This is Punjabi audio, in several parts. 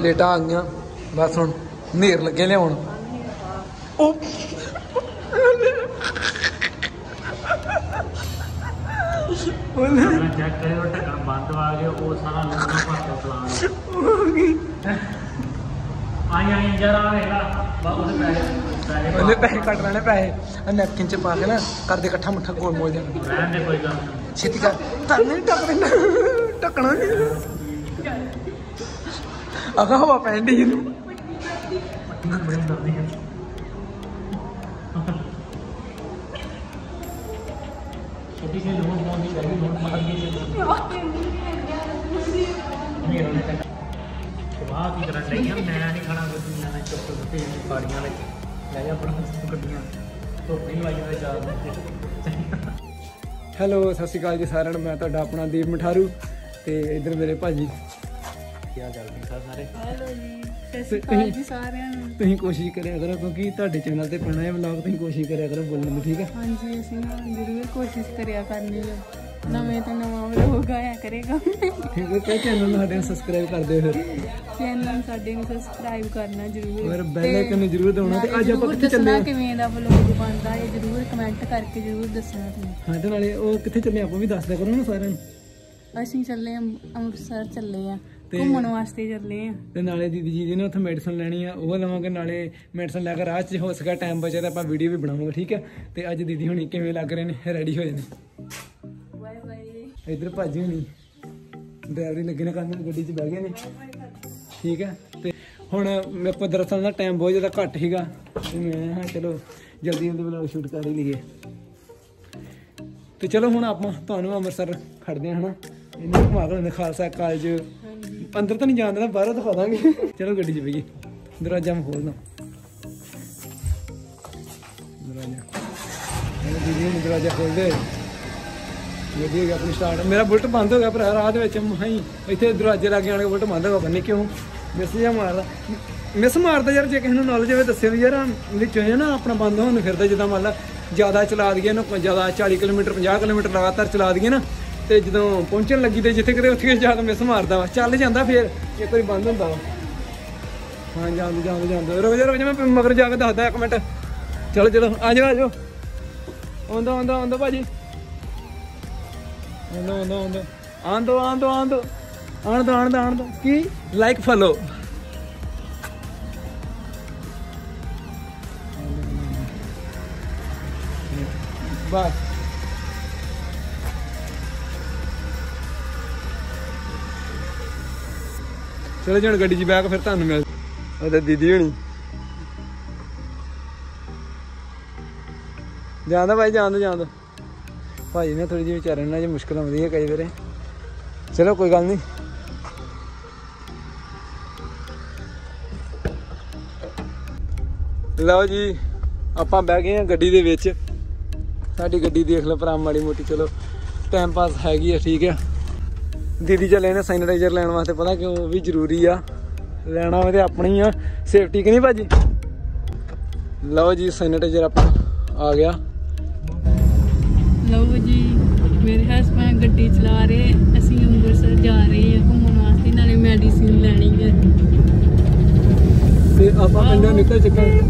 ਲੇਟਾਂ ਆ ਗਈਆਂ। ਬਸ ਹੁਣ ਨੇਰ ਲੱਗੇ ਲਿਆਉਣ। ਉਹ ਉਹਨੇ ਚੈੱਕ ਕਰਿਓ ਢੱਕਣ ਬੰਦ ਆ ਗਿਆ ਉਹ ਸਾਰਾ ਲੂਣਾ ਭਰ ਕੇ ਪਲਾਨ ਆਈ ਆਈ ਜਰਾ ਵੇਲਾ ਬਾ ਉਹਦੇ ਪੈਸੇ ਉਹਨੇ ਪੈਸੇ ਕੱਟ ਲੈਣੇ ਪੈਸੇ। ਆ ਨੈਪਕਿਨ ਚ ਪਾ ਕੇ ਨਾ ਕਰਦੇ ਇਕੱਠਾ ਮੁੱਠਾ ਗੋਲ ਮੋਲ ਦੇ ਰਹਿਣ ਦੇ ਕੋਈ ਗੱਲ ਨਹੀਂ ਛੇਤੀ ਕਰ। ਤਾਂ ਨਹੀਂ ਟੱਕ ਦੇਣਾ। ਟੱਕਣਾ ਨਹੀਂ ਅਗਾ ਹਵਾ ਪੈਂਦੀ ਇਹਨੂੰ ਛੋਟੀ ਜਿਹੀ ਲੋਨ ਮੋਨ ਦੀ ਲੱਗੀ ਲੋਨ ਮਾਰ ਗਈ ਮੇਰਾ ਨੇ ਤੱਕ ਵਾਹ ਕੀ ਕਰਨ ਲਈ ਮੈਂ ਨਹੀਂ ਖਾਣਾ ਕੁਝ ਨਹੀਂ ਆਣਾ ਚੁੱਪ ਚੁੱਪ ਤੇ ਪਾੜੀਆਂ ਵਿੱਚ ਲੈ ਜਾ ਆਪਣਾ ਗੱਡੀਆਂ ਧੁੱਪ ਨਹੀਂ ਵੱਜਦਾ ਚਾਰ ਮਿੰਟ ਹੈਲੋ ਸਤਿ ਸ਼੍ਰੀ ਅਕਾਲ ਜੀ ਸਾਰਿਆਂ ਨੂੰ। ਮੈਂ ਤੁਹਾਡਾ ਆਪਣਾ ਦੀਪ ਮਠਾਰੂ ਤੇ ਇਧਰ ਮੇਰੇ ਭਾਜੀ ਕੀ ਹਾਲ ਚਾਲ ਜੀ ਸਾਰੇ? ਹੈਲੋ ਜੀ ਸਤਿ ਸ਼੍ਰੀ ਅਕਾਲ ਜੀ ਸਾਰਿਆਂ ਨੂੰ। ਤੁਸੀਂ ਕੋਸ਼ਿਸ਼ ਕਰਿਆ ਕਰੋ ਕਿਉਂਕਿ ਤੁਹਾਡੇ ਚੈਨਲ ਤੇ ਪੈਣਾ ਹੈ ਵਲੌਗ ਤੁਸੀਂ ਕੋਸ਼ਿਸ਼ ਕਰਿਆ ਕਰੋ ਬੋਲਣ ਦੀ ਠੀਕ ਹੈ ਹਾਂਜੀ ਅਸੀਂ ਨਾ ਜ਼ਰੂਰ ਕੋਸ਼ਿਸ਼ ਕਰਿਆ ਕਰਨੀ ਹੈ ਨਵੇਂ ਤੋਂ ਨਵਾਂ ਵਲੋਗ ਆਇਆ ਕਰੇਗਾ। ਠੀਕ ਹੈ ਤੇ ਚੈਨਲ ਨੂੰ ਸਾਡੇ ਸਬਸਕ੍ਰਾਈਬ ਕਰ ਦਿਓ ਫਿਰ? ਚੈਨਲ ਸਾਡੇ ਨੂੰ ਸਬਸਕ੍ਰਾਈਬ ਕਰਨਾ ਜ਼ਰੂਰ। ਔਰ ਬੈਲ ਆਈਕਨ ਜ਼ਰੂਰ ਦਬਾਉਣਾ ਤੇ ਅੱਜ ਆਪਾਂ ਕਿੱਥੇ ਚੱਲੇ ਹਾਂ ਕਿਵੇਂ ਦਾ ਵਲੋਗ ਬਣਦਾ ਹੈ ਜ਼ਰੂਰ ਕਮੈਂਟ ਕਰਕੇ ਜ਼ਰੂਰ ਦੱਸਣਾ ਤੁਸੀਂ। ਹਾਂ ਤੇ ਨਾਲੇ ਉਹ ਕਿੱਥੇ ਚੱਲੇ ਆਪਾਂ ਵੀ ਦੱਸ ਦਿਆ ਕਰੋ ਨਾ ਸਾਰਿਆਂ ਨੂੰ। ਅਸੀਂ ਚੱਲੇ ਅੰਮ੍ਰਿਤਸਰ ਚੱਲੇ ਆ। ਤੇ- ਘੁੰਮਣ ਵਾਸਤੇ ਚੱਲੇ ਆ। ਤੇ ਨਾਲੇ ਦੀਦੀ ਜੀ ਨੇ ਉੱਥੇ ਮੈਡੀਸਨ ਲੈਣੀ ਆ ਉਹ ਲਵਾਂਗੇ ਨਾਲੇ ਮੈਡੀਸਨ ਲੈ ਕੇ ਰਾਹ 'ਚ ਹੋ ਸਕਾ ਟਾਈਮ ਬਚੇ ਤਾਂ ਆਪਾਂ ਵੀਡੀਓ ਵੀ ਬਣਾਵਾਂਗੇ ਠੀਕ ਹੈ ਤੇ ਅੱਜ ਦੀਦੀ ਹੁਣੀ ਕਿਵੇਂ ਲੱਗ ਰਹੇ ਨੇ? ਰੈਡੀ ਹੋਏ ਨੇ? ਬਾਏ ਬਾਏ ਇਧਰ ਭਾਜੀ ਹੁਣੀ ਡਰਾਈਵਰੀ ਲੱਗੇ ਨੇ ਕਰਨ ਗੱਡੀ 'ਚ ਬਹਿ ਗਏ ਨੇ। ਠੀਕ ਹੈ ਤੇ ਹੁਣ ਮੇਰੇ ਕੋਲ ਦਰਅਸਲ ਨਾ ਟਾਈਮ ਬਹੁਤ ਜ਼ਿਆਦਾ ਘੱਟ ਸੀਗਾ। ਤੇ ਮੈਂ ਹਾਂ ਚਲੋ ਜਲਦੀ ਜਲਦੀ ਵਲੌਗ ਸ਼ੂਟ ਕਰ ਹੀ ਲਈਏ। ਤੇ ਚਲੋ ਹੁਣ ਆਪਾਂ ਤੁਹਾਨੂੰ ਅੰਮ੍ਰਿਤਸਰ ਖੜਦੇ ਹਾਂ ਹਨਾ? ਇਹਨੂੰ ਘੁਮਾ ਕੇ ਲਿਆਉਂਦੇ ਖਾਲਸਾ ਕਾਲਜ ਅੰਦਰ ਤਾਂ ਨਹੀਂ ਜਾਣ ਦੇਣਾ, ਬਾਹਰੋਂ ਦਿਖਾ ਦਾਂਗੇ। ਚਲੋ ਗੱਡੀ 'ਚ ਬਈਏ ਦਰਵਾਜ਼ਾ ਮੈਂ ਖੋਲਦਾ। ਦਰਵਾਜ਼ਾ। ਇਹ ਦੀਦੀ ਨੇ ਦਰਵਾਜ਼ਾ ਖੋਲ ਦੇ। ਗੱਡੀ ਹੋ ਆਪਣੀ ਸਟਾਰਟ ਮੇਰਾ ਬੁਲਟ ਬੰਦ ਹੋ ਗਿਆ ਪਰ ਰਾਹ ਦੇ ਵਿੱਚ ਮਹਾਈ ਇੱਥੇ ਦਰਵਾਜ਼ੇ ਲਾਗੇ ਆਣ ਕੇ ਬੁਲਟ ਬੰਦ ਹੋ ਗਿਆ ਬੰਨੇ ਕਿਉਂ। ਮਿਸ ਜਿਹਾ ਮਾਰਦਾ। ਮਿਸ ਮਾਰਦਾ ਯਾਰ, ਜੇ ਕਿਸੇ ਨੂੰ ਨੌਲੇਜ ਹੋਵੇ ਦੱਸਿਓ ਵੀ ਯਾਰ ਵਿੱਚੋਂ ਨਾ, ਆਪਣਾ ਬੰਦ ਹੋਣ ਨੂੰ ਫਿਰਦਾ, ਜਿੱਦਾਂ ਮੰਨ ਲਾ, ਜ਼ਿਆਦਾ ਚਲਾ ਦਈਏ ਨਾ ਜ਼ਿਆਦਾ 40 ਕਿਲੋਮੀਟਰ 50 ਕਿਲੋਮੀਟਰ ਲਗਾਤਾਰ ਚਲਾ ਦਈਏ ਨਾ ਤੇ ਜਦੋਂ ਪਹੁੰਚਣ ਲੱਗੀ ਤੇ ਜਿੱਥੇ ਕਿਤੇ ਉੱਥੇ ਜ਼ਿਆਦਾ ਮਿਸ ਮਾਰਦਾ ਵਾ। ਚੱਲ ਜਾਂਦਾ ਫੇਰ, ਇੱਕ ਵਾਰੀ ਬੰਦ ਹੁੰਦਾ ਵਾ। ਹਾਂ ਜਾਂਦੇ ਜਾਂਦੇ ਜਾਂਦੇ ਰੁਕ ਜਾ ਮੈਂ ਮਗਰ ਜਾ ਕੇ ਦੱਸਦਾ ਇੱਕ ਮਿੰਟ। ਚਲੋ ਚਲੋ, ਆ ਜਾਓ ਆ ਜਾਓ। ਆਉਂਦਾ ਆਉਂਦਾ ਆਉਂਦਾ ਭਾਜੀ। ਆਉਂਦਾ ਆਉਂਦਾ ਆਉਂਦਾ। ਆਂਦੋ ਆਂਦੋ ਆਂਦੋ ਆਂਦੋ ਆਂਦੋ ਆਂਦੋ ਕੀ? ਲਾਈਕ ਫੋਲੋ ਬਸ। ਚਲੋ ਜੀ ਹੁਣ ਗੱਡੀ 'ਚ ਬੈਠ ਕੇ ਫਿਰ ਤੁਹਾਨੂੰ ਮਿਲ ਉਹਦਾ ਦੀਦੀ ਹੋਣੀ। ਜਾਂਦਾ ਭਾਈ ਜਾਂਦਾ ਜਾਂਦਾ ਭਾਈ ਨੇ ਥੋੜੀ ਜਿਹੀ ਵਿਚਾਰਨ ਨਾਲ ਜੇ ਮੁਸ਼ਕਲ ਆਉਂਦੀ ਹੈ ਕਈ ਵਾਰੇ। ਚਲੋ ਕੋਈ ਗੱਲ ਨਹੀਂ। ਲਓ ਜੀ, ਆਪਾਂ ਬਹਿ ਗਏ ਆ ਗੱਡੀ ਦੇ ਵਿੱਚ। ਸਾਡੀ ਗੱਡੀ ਦੇਖ ਲਓ ਭਰਾ, ਮਾੜੀ ਮੋਟੀ, ਚਲੋ ਟਾਈਮ ਪਾਸ ਹੈਗੀ ਆ, ਠੀਕ ਆ। ਦੀਦੀ ਚੱਲੇ ਨੇ ਸੈਨੀਟਾਈਜ਼ਰ ਲੈਣ ਵਾਸਤੇ ਪਤਾ ਕਿਉਂ? ਉਹ ਵੀ ਜ਼ਰੂਰੀ ਆ। ਲੈਣਾ ਤੇ ਆਪਣੀ ਆ। ਸੇਫਟੀ ਕਿ ਨਹੀਂ ਭਾਜੀ? ਲਓ ਜੀ ਸੈਨੀਟਾਈਜ਼ਰ ਆਪਣਾ ਆ ਗਿਆ। ਲਓ ਜੀ ਮੇਰੇ ਹਸਬੰਦ ਗੱਡੀ ਚਲਾ ਰਹੇ ਅਸੀਂ ਅੰਮ੍ਰਿਤਸਰ ਜਾ ਰਹੇ ਹਾਂ ਘੁੰਮਣ ਵਾਸਤੇ ਨਾਲੇ ਮੈਡੀਸਿਨ ਲੈਣੀ ਹੈ। ਤੇ ਆਪਾਂ ਪਿੰਡੋਂ ਨਿਕਲ ਚੁੱਕੇ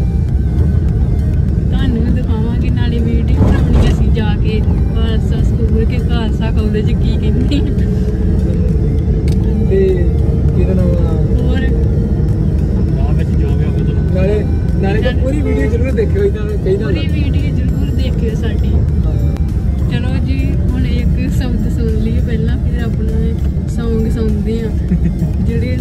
ਜਾ ਕੇ ਖਾਲਸਾ ਸਕੂਲ ਕੇ ਖਾਲਸਾ ਕਾਲਜ ਕੀ ਕਹਿੰਦੇ ਆ। ਤੇ ਕਿਹਦਾ ਨਾਮ ਆ? ਹੋਰ? ਬਾਅਦ ਵਿੱਚ ਜੋ ਤੁਹਾਨੂੰ। ਨਾਲੇ ਨਾਲੇ ਤਾਂ ਪੂਰੀ ਵੀਡੀਓ ਜ਼ਰੂਰ ਦੇਖਿਓ ਇਦਾਂ ਕਹੀਦਾ ਪੂਰੀ ਵੀਡੀਓ ਜ਼ਰੂਰ ਦੇਖਿਓ ਸਾਡੀ। ਚਲੋ ਜੀ ਹੁਣ ਇੱਕ ਸ਼ਬਦ ਸੁਣ ਲਈਏ ਪਹਿਲਾਂ ਫਿਰ ਆਪਣਾ ਸੌਂਗ ਸੁਣਦੇ ਆ ਜਿਹੜੇ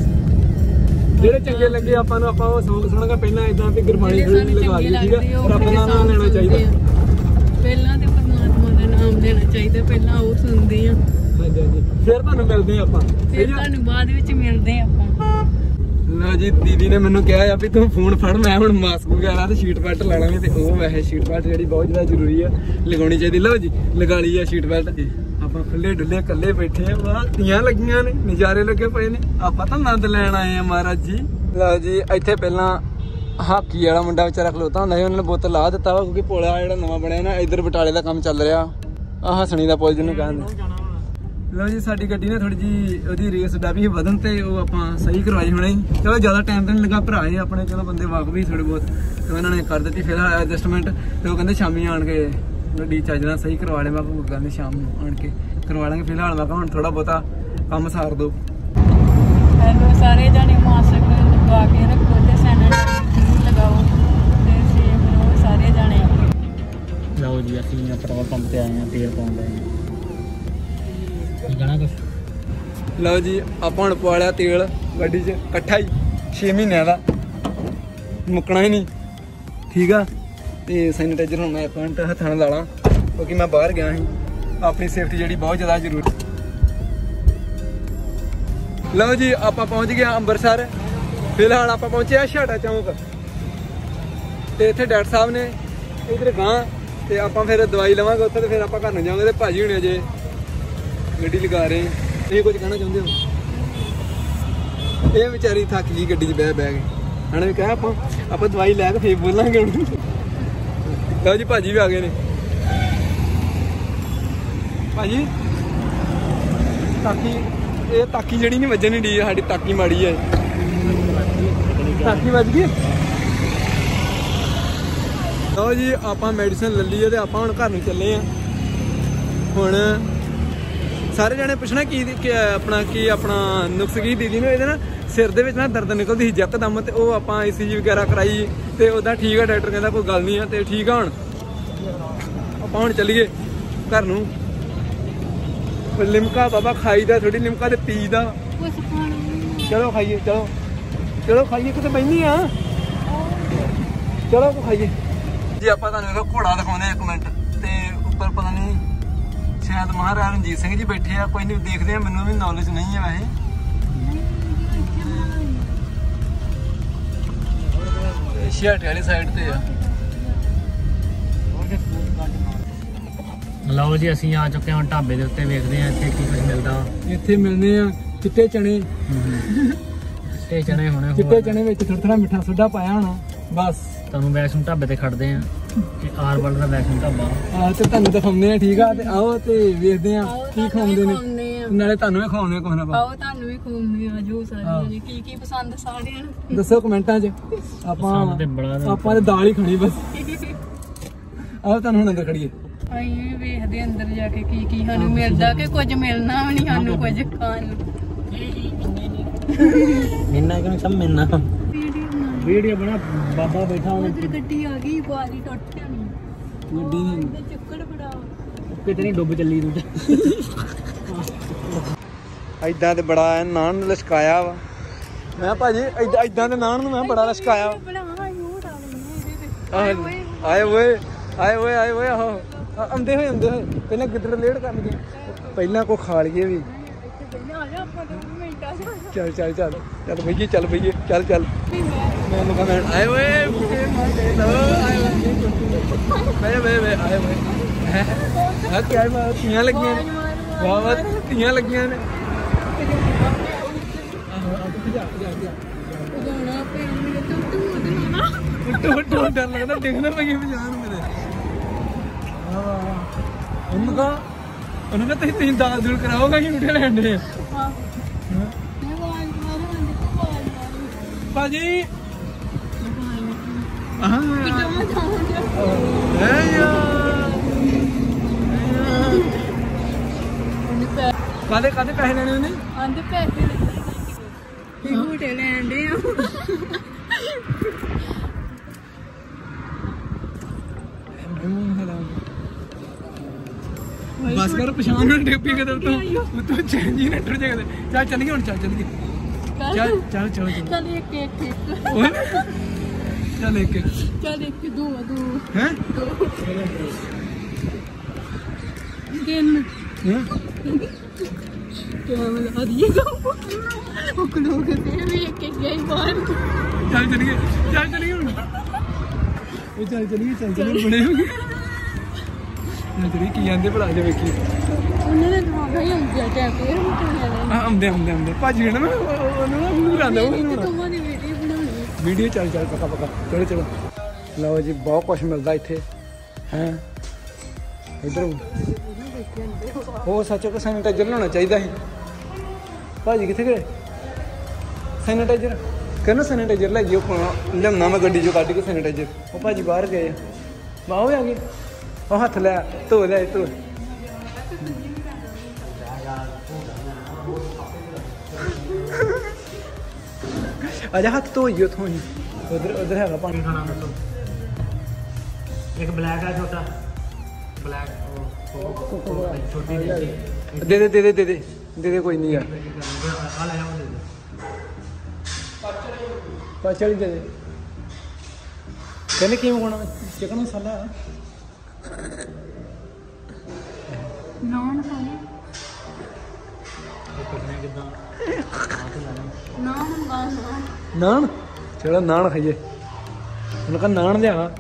ਜਿਹੜੇ ਚੰਗੇ ਲੱਗੇ ਆਪਾਂ ਨੂੰ ਆਪਾਂ ਉਹ ਸੌਂਗ ਸੁਣਾਂਗੇ ਪਹਿਲਾਂ ਇਦਾਂ ਵੀ ਗੁਰਬਾਣੀ ਲਗਾ ਚੰਗੇ ਲਈ ਠੀਕ ਆ, ਰੱਬ ਦਾ ਨਾਮ ਲੈਣਾ ਚਾਹੀਦਾ। ਆ। ਪਹਿਲਾਂ ਲੈਣਾ ਚਾਹੀਦਾ ਪਹਿਲਾਂ ਉਹ ਸੁਣਦੇ ਆ। ਹਾਂਜੀ ਹਾਂਜੀ। ਫਿਰ ਤੁਹਾਨੂੰ ਮਿਲਦੇ ਆ ਆਪਾਂ ਫਿਰ ਤੁਹਾਨੂੰ ਬਾਅਦ ਵਿੱਚ ਮਿਲਦੇ ਆ ਆਪਾਂ। ਲਓ ਜੀ ਦੀਦੀ ਨੇ ਮੈਨੂੰ ਕਿਹਾ ਆ ਵੀ ਤੂੰ ਫੋਨ ਫੜ ਮੈਂ ਹੁਣ ਮਾਸਕ ਵਗੈਰਾ ਤੇ ਸ਼ੀਟ ਬੈਲਟ ਲਾ ਲਾਂਗੇ ਤੇ ਉਹ ਵੈਸੇ ਸ਼ੀਟ ਬੈਲਟ ਜਿਹੜੀ ਬਹੁਤ ਜ਼ਿਆਦਾ ਜ਼ਰੂਰੀ ਆ ਲਗਾਉਣੀ ਚਾਹੀਦੀ। ਲਓ ਜੀ ਲਗਾ ਲਈ ਆ ਸ਼ੀਟ ਬੈਲਟ ਆਪਾਂ ਖੁੱਲੇ ਡੁੱਲੇ ਇਕੱਲੇ ਬੈਠੇ ਆ ਵਾਹ ਤੀਆਂ ਲੱਗੀਆਂ ਨੇ ਨਜ਼ਾਰੇ ਲੱਗੇ ਪਏ ਨੇ। ਆਪਾਂ ਤਾਂ ਆਨੰਦ ਲੈਣ ਆਏ ਆ ਮਹਾਰਾਜ ਜੀ। ਲਓ ਜੀ ਇੱਥੇ ਪਹਿਲਾਂ ਹਾਕੀ ਵਾਲਾ ਮੁੰਡਾ ਵਿਚਾਰਾ ਖਲੋਤਾ ਹੁੰਦਾ ਸੀ ਉਹਨਾਂ ਨੇ ਬੋਤਲ ਲਾ ਦਿੱਤਾ ਵਾ ਕਿਉਂਕਿ ਪੁਲ ਜਿਹੜਾ ਨਵਾਂ ਬਣਿਆ ਨਾ ਇਧਰ ਬਟਾਲੇ ਦਾ ਕੰਮ ਚੱਲ ਰਿਹਾ। ਆ ਹਸਣੀ ਦਾ ਪੁਲ ਜਿਹਨੂੰ ਕਹਿੰਦੇ। ਲਓ ਜੀ ਸਾਡੀ ਗੱਡੀ ਨੇ ਥੋੜੀ ਜੀ ਉਹਦੀ ਰੇਸ ਡਾਬੀ ਵਧਨ ਤੇ ਉਹ ਆਪਾਂ ਸਹੀ ਕਰਵਾਈ ਹੁਣੇ। ਚਲੋ ਜ਼ਿਆਦਾ ਟਾਈਮ ਤਾਂ ਨਹੀਂ ਲੱਗਾ ਭਰਾ ਇਹ ਆਪਣੇ ਚਲੋ ਬੰਦੇ ਵਾਕ ਵੀ ਥੋੜੇ ਬਹੁਤ। ਤੇ ਉਹਨਾਂ ਨੇ ਕਰ ਦਿੱਤੀ। ਫਿਲਹਾਲ ਐਡਜਸਟਮੈਂਟ ਤੇ ਉਹ ਕਹਿੰਦੇ ਸ਼ਾਮੀ ਆਣ ਕੇ ਗੱਡੀ ਚੱਜ ਨਾਲ ਸਹੀ ਕਰਵਾ ਲੈ ਮੈਂ ਕੋਈ ਗੱਲ ਨਹੀਂ ਸ਼ਾਮ ਨੂੰ ਆਣ ਕੇ ਕਰਵਾ ਲਾਂਗੇ। ਫਿਲਹਾਲ ਮੈਂ ਕਿਹਾ ਹੁਣ ਥੋੜਾ ਬਹੁਤਾ ਕੰਮ ਸਾਰ ਦੋ ਹੈਲੋ ਸਾਰੇ ਜਾਣੇ ਮਾਸਕ ਲਗਾ ਕੇ ਲਓ ਜੀ, ਅਸੀਂ ਪੈਟਰੋਲ ਪੰਪ ਤੇ ਆਏ ਹਾਂ, ਤੇਲ ਪਾਉਣ ਆਏ ਹਾਂ ਕੁਛ? ਲਓ ਜੀ, ਆਪਾਂ ਹੁਣ ਪਵਾ ਤੇਲ, ਗੱਡੀ 'ਚ, ਇਕੱਠਾ ਹੀ 6 ਮਹੀਨਿਆਂ ਦਾ। ਮੁੱਕਣਾ ਹੀ ਨਹੀਂ। ਠੀਕ ਆ? ਤੇ ਸੈਨੀਟਾਈਜ਼ਰ ਹੁਣ ਮੈਂ ਪੁਆਇੰਟ ਹੱਥਾਂ ਨਾਲ ਲਾ ਲਾਂ, ਕਿਉਂਕਿ ਮੈਂ ਬਾਹਰ ਗਿਆ ਸੀ। ਆਪਣੀ ਸੇਫਟੀ ਜਿਹੜੀ ਬਹੁਤ ਜ਼ਿਆਦਾ ਜ਼ਰੂਰੀ। ਲਓ ਜੀ, ਆਪਾਂ ਪਹੁੰਚ ਗਏ ਅੰਮ੍ਰਿਤਸਰ। ਫਿਲਹਾਲ ਆਪਾਂ ਪਹੁੰਚੇ ਆ ਛਾਟਾ ਚੌਂਕ। ਤੇ ਇੱਥੇ ਡਾਕਟਰ ਸਾਹਿਬ ਨੇ ਇਧਰ ਗਾਂ ਤੇ ਆਪਾਂ ਫਿਰ ਦਵਾਈ ਲਵਾਂਗੇ ਉੱਥੇ ਤੇ ਫਿਰ ਆਪਾਂ ਘਰ ਨੂੰ ਜਾਵਾਂਗੇ ਤੇ ਭਾਜੀ ਹੁਣੇ ਜੇ ਗੱਡੀ ਲਗਾ ਰਹੇ ਆ। ਤੁਸੀਂ ਕੁਝ ਕਹਿਣਾ ਚਾਹੁੰਦੇ ਹੋ? ਇਹ ਵਿਚਾਰੀ ਥੱਕ ਗਈ ਗੱਡੀ 'ਚ ਬਹਿ ਬਹਿ ਕੇ। ਹਣ ਵੀ ਕਹਾਂ ਆਪਾਂ ਆਪਾਂ ਦਵਾਈ ਲੈ ਕੇ ਫੇਰ ਬੋਲਾਂਗੇ ਹੁਣ। ਲਓ ਜੀ, ਭਾਜੀ ਵੀ ਆ ਗਏ ਨੇ। ਭਾਜੀ, ਤਾਕੀ, ਇਹ ਤਾਕੀ ਜਿਹੜੀ ਨਹੀਂ ਵੱਜਣ ਡੀ ਸਾਡੀ ਤਾਕੀ ਮਾੜੀ ਹੈ ਤਾਕੀ ਵੱਜ ਗਈ? ਲਓ ਜੀ ਆਪਾਂ ਮੈਡੀਸਨ ਲੈ ਲਈ ਹੈ ਤੇ ਆਪਾਂ ਹੁਣ ਘਰ ਨੂੰ ਚੱਲੇ ਆ। ਹੁਣ ਸਾਰੇ ਜਣੇ ਪੁੱਛਣਾ ਕੀ ਆਪਣਾ ਕੀ ਆਪਣਾ ਨੁਕਸ ਕੀ ਦੀਦੀ ਨੂੰ? ਇਹਦੇ ਨਾ ਸਿਰ ਦੇ ਵਿੱਚ ਨਾ ਦਰਦ ਨਿਕਲਦੀ ਸੀ ਯਕਦਮ ਤੇ ਉਹ ਆਪਾਂ ਈਸੀਜੀ ਵਗੈਰਾ ਕਰਾਈ। ਤੇ ਉਹਦਾ ਠੀਕ ਆ ਡਾਕਟਰ ਕਹਿੰਦਾ ਕੋਈ ਗੱਲ ਨਹੀਂ ਆ ਤੇ ਠੀਕ ਆ ਹੁਣ। ਆਪਾਂ ਹੁਣ ਚੱਲੀਏ ਘਰ ਨੂੰ। ਲਿਮਕਾ ਬਾਬਾ ਖਾਈਦਾ ਥੋੜੀ ਲਿਮਕਾ ਤੇ ਪੀਦਾ ਚਲੋ ਖਾਈਏ ਚਲੋ। ਚਲੋ ਖਾਈਏ ਕਿਤੇ ਬੈਣੀ ਆ। ਚਲੋ ਕੋ ਖਾਈਏ। ਜੀ ਆਪਾਂ ਤੁਹਾਨੂੰ ਇਹਦਾ ਘੋੜਾ ਦਿਖਾਉਂਦੇ ਆ ਇੱਕ ਮਿੰਟ ਤੇ ਉੱਪਰ ਪਤਾ ਨਹੀਂ ਸ਼ਾਇਦ ਮਹਾਰਾਜਾ ਰਣਜੀਤ ਸਿੰਘ ਜੀ ਬੈਠੇ ਆ ਕੋਈ ਨਹੀਂ ਦੇਖਦੇ ਆ ਮੈਨੂੰ ਵੀ ਨੌਲੇਜ ਨਹੀਂ ਹੈ ਵੈਸੇ। ਸ਼ਿਆਟੇ ਵਾਲੀ ਸਾਈਡ ਤੇ ਆ। ਲਓ ਜੀ ਅਸੀਂ ਆ ਚੁੱਕੇ ਹਾਂ ਢਾਬੇ ਦੇ ਉੱਤੇ ਵੇਖਦੇ ਹਾਂ ਇੱਥੇ ਕੀ ਕੁਝ ਮਿਲਦਾ। ਇੱਥੇ ਮਿਲਨੇ ਆ ਚਿੱਟੇ ਚਣੇ। ਤੇ ਚਣੇ ਹੋਣੇ ਚਿੱਟੇ ਚਣੇ ਵਿੱਚ ਥੋੜਾ ਥੋੜਾ ਮਿੱਠਾ ਸੋਡਾ ਪਾਇਆ ਹੋਣਾ ਬਸ। ਤੁਹਾਨੂੰ ਵੈਸ਼ਨੂ ਢਾਬੇ ਤੇ ਖੜਦੇ ਆ ਇਹ ਆਰਵਲ ਦਾ ਵੈਸ਼ਨੂ ਢਾਬਾ। ਆ ਤੇ ਤੁਹਾਨੂੰ ਦਿਖਾਉਂਦੇ ਆ ਠੀਕ ਆ? ਤੇ ਆਓ ਤੇ ਵੇਖਦੇ ਆ ਕੀ ਖਾਉਂਦੇ ਨੇ। ਨਾਲੇ ਤੁਹਾਨੂੰ ਵੀ ਖਾਉਂਦੇ ਆ ਕੁਛ ਨਾ ਕੁਛ। ਆਓ ਤੁਹਾਨੂੰ ਵੀ ਖਵਾਉਂਦੇ ਆ ਜੋ ਸਾਰਿਆਂ ਨੇ ਕੀ ਕੀ ਪਸੰਦ ਸਾਰਿਆਂ ਨੂੰ। ਦੱਸੋ ਕਮੈਂਟਾਂ 'ਚ। ਆਪਾਂ ਤੇ ਆਪਾਂ ਤੇ ਦਾਲ ਹੀ ਖਾਣੀ ਬਸ। ਆਓ ਤੁਹਾਨੂੰ ਹੁਣ ਅੰਦਰ ਖੜੀਏ। ਅਸੀਂ ਵੇਖਦੇ ਅੰਦਰ ਜਾ ਕੇ ਕੀ ਕੀ ਸਾਨੂੰ ਮਿਲਦਾ ਕਿ ਕੁਝ ਮਿਲਣਾ ਵੀ ਨਹੀਂ ਸਾਨੂੰ ਕੁਝ ਖਾਣ ਨੂੰ। ਮਿੰਨਾ ਕਿਉਂ ਸਭ ਮਿੰਨਾ। ਵੀਡੀਓ ਬਣਾ ਬਾਬਾ ਬੈਠਾ ਉਧਰ ਗੱਡੀ ਆ ਗਈ ਬਾਰੀ ਟੁੱਟ ਜਾਣੀ ਗੱਡੀ ਨਹੀਂ। ਤੇ ਚੱਕਰ ਬੜਾ। ਕਿਤਨੀ ਡੁੱਬ ਚੱਲੀ ਤੂੰ। ਐਦਾਂ ਤੇ ਬੜਾ ਐ ਨਾਨ ਲਸ਼ਕਾਇਆ ਵਾ। ਮੈਂ ਭਾਜੀ ਐਦਾਂ ਐਦਾਂ ਦੇ ਨਾਨ ਨੂੰ ਮੈਂ ਬੜਾ ਲਸ਼ਕਾਇਆ ਤੇ ਆਏ ਓਏ ਆਏ ਓਏ ਆਏ ਓਏ ਆਹੋ। ਆਉਂਦੇ ਹੋਏ ਆਉਂਦੇ ਹੋਏ। ਪਹਿਲਾਂ ਗਿੱਦੜ ਲੇਟ ਕਰਨ ਗਏ ਪਹਿਲਾਂ ਕੋ ਖਾ ਲਈਏ ਵੀ। ਇੱਥੇ ਪਹਿਲਾਂ ਆ ਜਾ ਆਪਾਂ ਦੋ ਮਿੰਟਾਂ ਚ। ਚੱਲ ਚੱਲ ਚੱਲ। ਚੱਲ ਬਈਏ ਚੱਲ ਬਈਏ ਚੱਲ ਚੱਲ। ਵੀ ਮੈਂ ਮੈਂ ਆਏ ਓਏ ਲੋ ਆਏ ਓਏ ਵੇ ਵੇ ਆਏ ਓਏ ਹਾਂ ਕੀ ਆਏ ਮਾ ਤੀਆਂ ਲੱਗੀਆਂ ਨੇ ਵਾਹ ਵਾਹ ਤੀਆਂ ਲੱਗੀਆਂ ਨੇ ਆਹੋ ਆਪ ਡਰ ਲੱਗਦਾ ਡਿੱਗਣਾ ਪਈ ਬਜਾਨ ਮੇਰੇ। ਵਾਹ ਵਾਹ ਉਹਨੂੰ ਕਹਾ ਉਹਨੂੰ ਕਹਾ ਤੁਸੀਂ ਤੁਸੀਂ ਦਾਲ ਦੂਲ ਕਰਾਓਗਾ ਕਿ ਉਠੇ ਲੈਂਦੇ ਹਾਂ ਭਾਜੀ ਕਿੱਦਾਂ ਕਾਦੇ ਕਾਦੇ ਪੈਸੇ ਲੈਣੇ ਉਹਨੇ? ਆਂਦੇ ਪੈਸੇ ਕੀ ਹੂਟੇ ਲੈਣ ਦੇ ਆ? ਬਸ ਕਰ ਪਛਾਣ ਨਾ ਡੇਪੀ ਕਦਰ ਤੂੰ ਤੂੰ ਚੇਂਜ ਹੀ ਨਾ ਟਰ ਜਾਗਦੇ ਚੱਲ ਚੱਲੀਏ ਹੁਣ ਚੱਲ ਚੱਲ। ਚੱਲ ਚੱਲ ਚੱਲ। ਚੱਲ ਇੱਕ ਇੱਕ ਇੱਕ। ਓਏ ਚੱਲ ਇੱਕ ਚੱਲ ਇੱਕ ਦੋ ਦੋ। ਹੈ? ਦੋ। ਤਿੰਨ। ਹੈ? ਕਿਆ ਮਤਲਬ ਅਧੀਏਗਾ ਉਹ ਕਲੋਗ ਤੇ ਵੀ ਇੱਕ ਇੱਕ ਗਈ ਬਾਹਰ। ਚੱਲ ਚੱਲੀਏ ਚੱਲ ਚੱਲੀਏ ਹੁਣ। ਉਹ ਚੱਲ ਚੱਲੀਏ ਚੱਲ ਚੱਲੀਏ ਬੜੇ ਹੋ ਗਏ ਚੱਲ ਚੱਲੀਏ ਕੀ ਜਾਂਦੇ ਭਲਾ ਜੇ ਵੇਖੀ। ਉਹਨਾਂ ਨੇ ਦਿਮਾਗ ਹੀ ਆਈ ਗਿਆ ਟੈਪ। ਫੇਰ ਮੁੱਕਣ ਲੈਣਾ ਆ। ਆਉਂਦੇ ਆਉਂਦੇ ਆਉਂਦੇ। ਭਾਜੀ ਨੇ ਨਾ ਉਹਨੂੰ ਨਾ ਉਹ ਇਹ ਹੁਣ ਦੋਵਾਂ ਦੀ ਵੀਡੀਓ ਬਣਾਉਣੀ ਵੀਡੀਓ ਚੱਲ ਚੱਲ ਪਕਾ ਪਕਾ, ਚਲੋ ਚਲੋ। ਲਓ ਜੀ, ਬਹੁਤ ਕੁਝ ਮਿਲਦਾ ਇੱਥੇ, ਹੈ। ਇਧਰ। ਇੱਥੇ ਹੁੰਦੇ ਹੋ ਉਹ ਸੱਚ ਸੈਨੀਟਾਈਜ਼ਰ ਲਾਉਣਾ ਚਾਹੀਦਾ ਸੀ। ਭਾਜੀ, ਕਿੱਥੇ ਗਏ? ਸੈਨੀਟਾਈਜ਼ਰ ਕਹਿੰਦਾ ਸੈਨੀਟਾਈਜ਼ਰ ਲੈ ਜਿਓ ਲਿਆਉਣਾ ਮੈਂ ਗੱਡੀ ਚੋਂ ਕੱਢ ਕੇ ਸੈਨੀਟਾਈਜ਼ਰ ਉਹ ਭਾਜੀ ਬਾਹਰ ਗਏ ਆ। ਮਾ ਆ ਗਏ ਉਹ ਹੱਥ ਲੈ, ਧੋ ਲੈ, ਧੋ। ਅਜਾ ਹੱਥ ਧੋਈਓ ਉਥੋਂ ਹੀ ਉਧਰ ਉਧਰ ਹੈਗਾ ਪਾਣੀ ਖਾਣਾ ਦੱਸੋ ਇੱਕ ਬਲੈਕ ਆ ਛੋਟਾ। ਬਲੈਕ ਛੋਟੀ ਜਿਹੀ ਦੇ ਦੇ ਦੇ ਦੇ ਦੇ ਦੇ। ਦੇ ਦੇ ਕੋਈ ਨਹੀਂ ਯਾਰ ਆ ਲੈ ਦੇ ਦੇ। ਕਹਿੰਦੇ ਕਿਵੇਂ ਬਣਾਉਣਾ ਚਿਕਨ ਮਸਾਲਾ? ਨਾਨ ਖਾਣੇ। ਕਿਦਾਂ। ਨਾਨ ਨਾਨ ਨਾਨ? ਚਲੋ ਨਾਨ ਖਾਈਏ। ਉਹਨਾਂ ਕਾ ਨਾਨ ਲਿਆ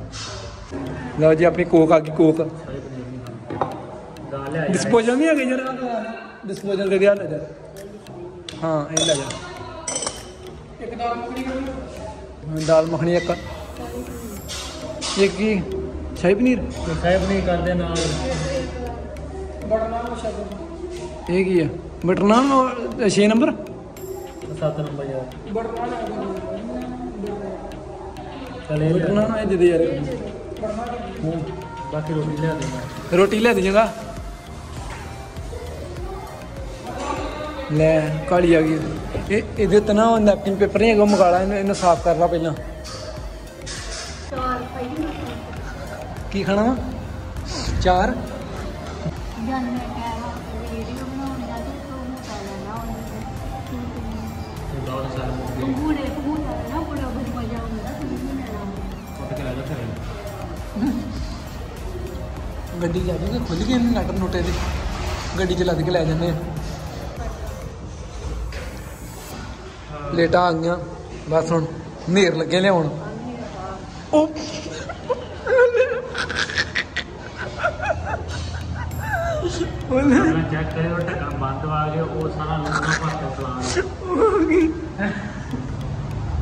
ਲਓ ਜੀ ਆਪਣੀ ਕੋਕ ਆ ਗਈ ਕੋਕ। ਪਨੀਰ ਨਹੀਂ ਡਿਸਪੋਜ਼ਲ ਨਹੀਂ ਹੈਗੇ ਜਰਾ ਡਿਸਪੋਜ਼ਲ ਦੇ ਦਿਆ ਲੈ ਜਾ। ਹਾਂ ਇਹ ਲੈ ਜਾ। ਇੱਕ ਦਾਲ ਮੱਖਣੀ ਦਾਲ ਮੱਖਣੀ ਇੱਕ। ਇੱਕ ਕੀ? ਸ਼ਾਹੀ ਪਨੀਰ? ਸਾਹਿਬ ਨਹੀਂ ਕਰਦੇ ਨਾਲ। ਇਹ ਕੀ ਆ? Butter naan 6 number? 7 ਨੰਬਰ ਯਾਰ। ਚਲੇ ਬਟਰ ਨਾਨ ਇਹ ਦੇ ਦੇ ਯਾਰ। ਬਾਕੀ ਰੋਟੀ ਲਿਆ ਦੇ ਮੈਂ। ਰੋਟੀ ਲੈ ਲੈ ਕਾਲੀ ਆ ਗਈ। ਇਹ ਇਹਦੇ ਤੇ ਨਾ ਨੈਪਕਿਨ ਪੇਪਰ ਨਹੀਂ ਹੈਗਾ ਉਹ ਮੰਗਾ ਲਾ ਇਹਨੂੰ ਇਹਨੂੰ ਸਾਫ਼ ਕਰ ਲਾ ਪਹਿਲਾਂ। ਚਾਰ ਪਾਈ ਕੀ ਖਾਣਾ ਵਾ? ਚਾਰ? ਜਨ ਮੈਂ ਕਹਿਆ ਗੱਡੀ ਜਾ ਜੂਗੀ ਖੁੱਲ ਗਈ ਇਹਨਾਂ ਨਟਰ ਨੋਟੇ ਦੀ। ਗੱਡੀ 'ਚ ਲੱਦ ਕੇ ਲੈ ਜਾਂਦੇ ਲੇਟਾਂ ਆ ਗਈਆਂ। ਬਸ ਹੁਣ ਨੇਰ ਲੱਗੇ ਲਿਆਉਣ।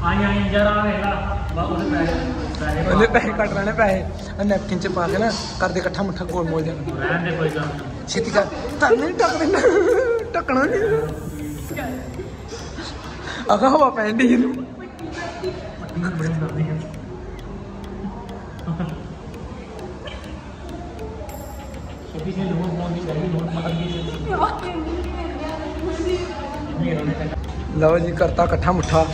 ਆਈ ਆਈ ਜਰਾ ਵੇਲਾ ਬਾ ਉਹਦੇ ਪੈਸੇ ਪੈਸੇ ਉਹਨੇ ਪੈਸੇ ਕੱਟ ਲੈਣੇ ਪੈਸੇ। ਨੈਪਕਿਨ ਚ ਪਾ ਕੇ ਨਾ ਕਰਦੇ ਇਕੱਠਾ ਮੁੱਠਾ ਗੋਲ ਮੋਲ ਜਾਣਾ ਰਹਿਣ ਦੇ ਕੋਈ ਗੱਲ ਨਹੀਂ। ਛੇਤੀ ਕਰ। ਤਾਂ ਨਹੀਂ ਟੱਕ ਦੇਣਾ ਟੱਕਣਾ ਨਹੀਂ ਅਗਾ ਹਵਾ ਪੈਣ ਦੀ ਇਹਨੂੰ। ਲੋਨ ਲੋਨ ਰਹਿਣੇ ਲਓ ਜੀ ਕਰਤਾ ਇਕੱਠਾ ਮੁੱਠਾ।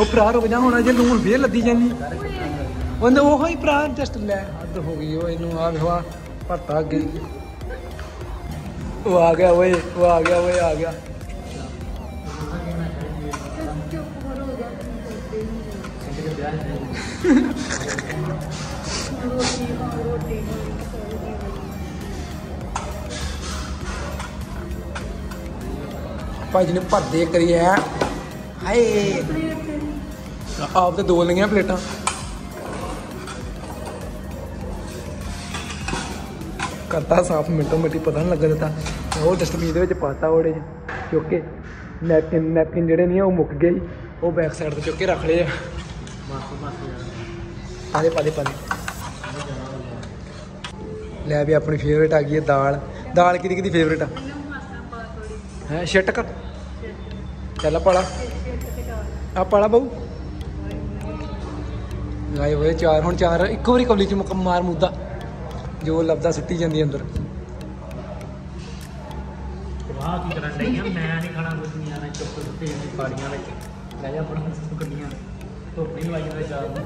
ਉਹ ਭਰਾ ਰੁਕ ਜਾ ਹੁਣ ਜੇ ਲੂਣ ਫੇਰ ਲੱਦੀ ਜਾਨੀ। ਉਹਨੇ ਉਹੋ ਹੀ ਭਰਾ ਜਸਟ ਲੈ। ਹੱਦ ਹੋ ਗਈ ਉਹ ਇਹਨੂੰ ਆ ਵੇਖਵਾ ਭਰਤਾ ਅੱਗੇ। ਉਹ ਆ ਗਿਆ ਓਏ, ਉਹ ਆ ਗਿਆ ਓਏ, ਆ ਗਿਆ। ਭਾਜੀ ਨੇ ਭਰਦੇ ਕਰੀ ਐ ਹਾਏ। ਆਪ ਤੇ ਦੋ ਲਈਆਂ ਪਲੇਟਾਂ। ਕਰਤਾ ਸਾਫ਼, ਮਿੰਟੋ ਮਿੰਟੀ ਪਤਾ ਨਹੀਂ ਲੱਗਾ ਦਿੱਤਾ। ਉਹ ਡਸਟਬਿਨ ਦੇ ਵਿੱਚ ਪਾਤਾ ਉਹਦੇ ਚੁੱਕ ਕੇ। ਨੈਪਕਿਨ ਨੈਪਕਿਨ ਜਿਹੜੇ ਨਹੀਂ ਉਹ ਮੁੱਕ ਗਏ। ਉਹ ਬੈਕ ਸਾਈਡ ਤੇ ਚੁੱਕ ਕੇ ਰੱਖ ਲਏ ਆ। ਆਲੇ ਪਾਲੇ ਪਾਲੇ। ਲੈ ਵੀ ਆਪਣੀ ਫੇਵਰੇਟ ਆ ਗਈ ਹੈ ਦਾਲ। ਦਾਲ ਕਿਹਦੀ ਕਿਹਦੀ ਫੇਵਰੇਟ ਆ? ਹੈ ਛਿੱਟ ਚੱਲ ਪਾਲਾ। ਆ ਪਾਲਾ ਬਾਊ। ਗਾਏ ਹੋਏ ਚਾਰ ਹੁਣ ਚਾਰ ਇੱਕੋ ਵਾਰੀ ਕੌਲੀ ਚ ਮੁੱਕ ਮਾਰ ਮੁੱਦਾ ਜੋ ਲੱਭਦਾ ਸੁੱਟੀ ਜਾਂਦੀ ਅੰਦਰ। ਵਾਹ ਕੀ ਕਰਨ ਡਈ ਆ? ਮੈਂ ਨਹੀਂ ਖਾਣਾ ਕੁਝ ਨਹੀਂ ਆਣਾ ਚੁੱਪ ਚੁੱਪੇ ਦੀ ਪਾੜੀਆਂ ਵਿੱਚ। ਲੈ ਜਾ ਬੜਾ ਸੁੱਕਦੀਆਂ ਧੁੱਪ ਨਹੀਂ ਲਾਈ ਜਾਂਦੇ ਚਾਰ ਨੂੰ।